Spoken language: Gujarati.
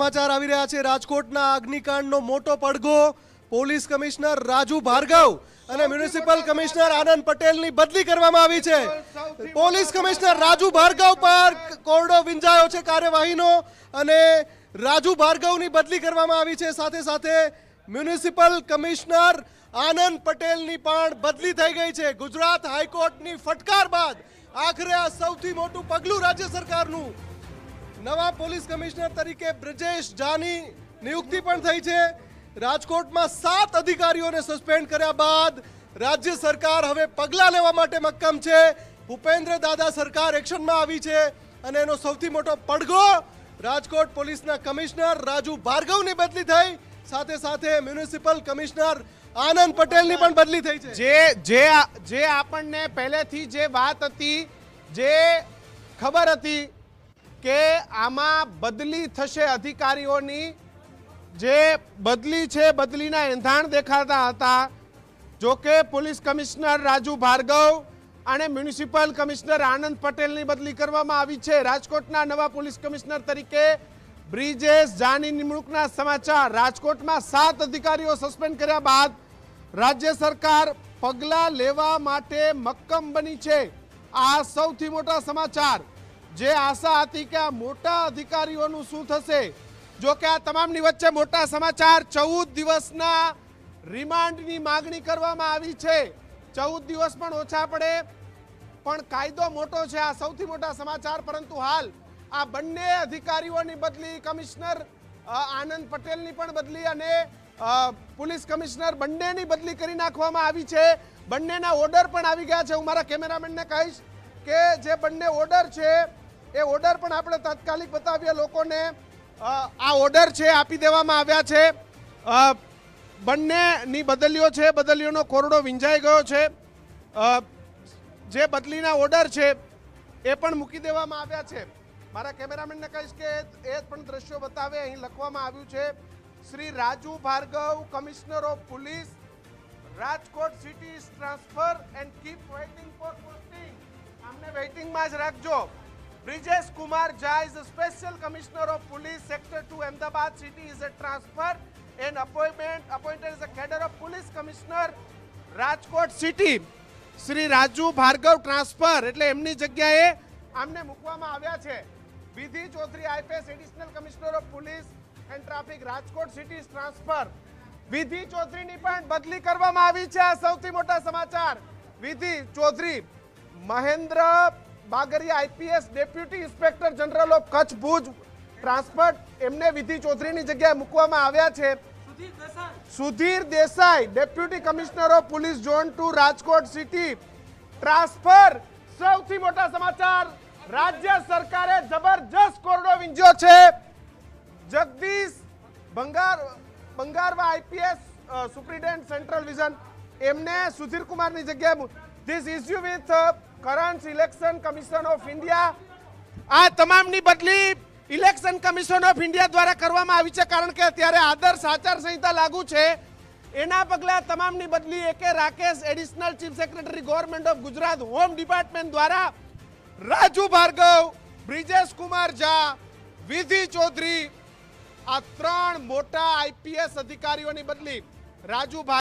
સમાચાર આવી રહ્યા છે. રાજકોટના અગ્નિકાંડનો મોટો પડઘો, પોલીસ કમિશનર રાજુ ભાર્ગવ અને મ્યુનિસિપલ કમિશનર આનંદ પટેલની બદલી કરવામાં આવી છે. પોલીસ કમિશનર રાજુ ભાર્ગવ પર કોરડો વિંજાયો છે કાર્યવાહીનો અને રાજુ ભાર્ગવની બદલી કરવામાં આવી છે. સાથે સાથે મ્યુનિસિપલ કમિશનર આનંદ પટેલની પણ બદલી થઈ ગઈ છે. ગુજરાત હાઈકોર્ટની ફટકાર બાદ આખરે આ સૌથી મોટું પગલું રાજ્ય સરકારનું નવા પોલીસ કમિશનર તરીકે બ્રજેશ જાની નિયુક્તિ પણ થઈ છે. રાજકોટમાં સાત અધિકારીઓને સસ્પેન્ડ કર્યા બાદ રાજ્ય સરકાર હવે પગલાં લેવા માટે મક્કમ છે. ભૂપેન્દ્ર દાદા સરકાર એક્શનમાં આવી છે અને એનો સૌથી મોટો પડઘો રાજકોટ પોલીસના કમિશનર રાજુ ભાર્ગવની બદલી થઈ. સાથે સાથે મ્યુનિસિપલ કમિશનર આનંદ પટેલની પણ બદલી થઈ છે. જે જે જે આપણને પહેલેથી જે વાત હતી, જે ખબર હતી કે આમાં બદલી થશે અધિકારીઓની. જે બદલી છે, બદલીના એંધાણ દેખાતા હતા. જો કે પોલીસ કમિશનર રાજુ ભાર્ગવ અને મ્યુનિસિપલ કમિશનર આનંદ પટેલની બદલી કરવામાં આવી છે. રાજકોટના નવા પોલીસ કમિશનર તરીકે બ્રિજેશ જાની નિમણૂકના સમાચાર. રાજકોટમાં સાત અધિકારીઓ સસ્પેન્ડ કર્યા બાદ રાજ્ય સરકાર પગલાં લેવા માટે મક્કમ બની છે. આ સૌથી મોટા સમાચાર. જે આશા હતી કે આ મોટા અધિકારીઓનું શું થશે? જો કે આ તમામની વચ્ચે મોટા સમાચાર, ચૌદ દિવસના રિમાન્ડની માગણી કરવામાં આવી છે. ચૌદ દિવસ પણ ઓછા પડે. પણ કાયદો મોટો છે, આ સૌથી મોટા સમાચાર. પરંતુ હાલ આ બંને અધિકારીઓની બદલી, કમિશનર આનંદ પટેલની પણ બદલી અને પોલીસ કમિશનર બંનેની બદલી કરી નાખવામાં આવી છે. બંનેના ઓર્ડર પણ આવી ગયા છે. હું મારા કેમેરામેનને કહીશ કે જે બંને ઓર્ડર છે એ ઓર્ડર પણ આપણે તાત્કાલિક બતાવીએ લોકોને. આ ઓર્ડર છે, આપી દેવામાં આવ્યા છે. બંનેની બદલીઓ છે, બદલીઓનો કોરડો વિંજાઈ ગયો છે. જે બદલીના ઓર્ડર છે, એ પણ મૂકી દેવામાં આવ્યા છે. મારા કેમેરામેનને કહીશ કે એ પણ દ્રશ્યો બતાવે, અહીં લખવામાં આવ્યું છે. Shri Raju Bhargav, commissioner of police, Rajkot city transfer and keep waiting for posting આમને વેઇટિંગમાં જ રાખજો. Brijesh Kumar is is special commissioner of police, sector two, Ahmedabad city is a transfer and appointment appointed as a cadre of police commissioner, Rajkot city. Shri Raju Bhargav transfer એટલે એમની જગ્યાએ આમને મૂકવામાં આવ્યા છે. Vidhi Chaudhary, IPS additional commissioner of police and traffic, Rajkot city transfer. Vidhi ચૌધરીની પણ બદલી કરવામાં આવી છે આ સૌથી મોટા સમાચાર. Vidhi Chaudhary, Mahendra Bagaria IPS deputy inspector general of Kutch Bhuj transport એમને વિધિ ચૌધરીની જગ્યાએ મૂકવામાં આવ્યા છે. Sudhir Desai. Deputy commissioner of police zone two Rajkot city. Transfer સૌથી મોટા સમાચાર. રાજ્ય સરકારે જબરજસ્ત કોરડો વિંજ્યો છે. Jagdish Bangar Bangarva IPS superintendent central vision. એમને સુધીર કુમારની જગ્યાએ this with with current election commission of India આ તમામની બદલી ઇલેક્શન કમિશન ઓફ ઇન્ડિયા દ્વારા કરવામાં આવી છે, કારણ કે અત્યારે આદર્શ આચાર સંહિતા લાગુ છે. એના પગલે તમામની બદલી AK Rakesh additional chief secretary government of Gujarat home department દ્વારા રાજુ ભાર્ગવ, બ્રિજેશ કુમાર ઝા, વિધિ ચૌધરી, આ ત્રણ મોટા આઈપીએસ અધિકારીઓની બદલી રાજુ